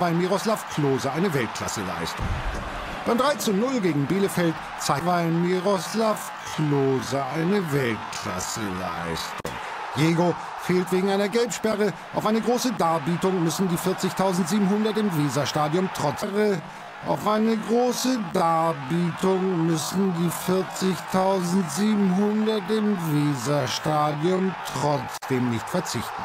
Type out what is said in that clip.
bei Miroslav Klose eine Weltklasseleistung. Beim 3 zu 0 gegen Bielefeld zeigt bei Miroslav Klose eine Weltklasseleistung. Diego fehlt wegen einer Gelbsperre. Auf eine große Darbietung müssen die 40.700 im Weserstadion trotz auf eine große Darbietung müssen die 40.700 im Weserstadion trotzdem nicht verzichten.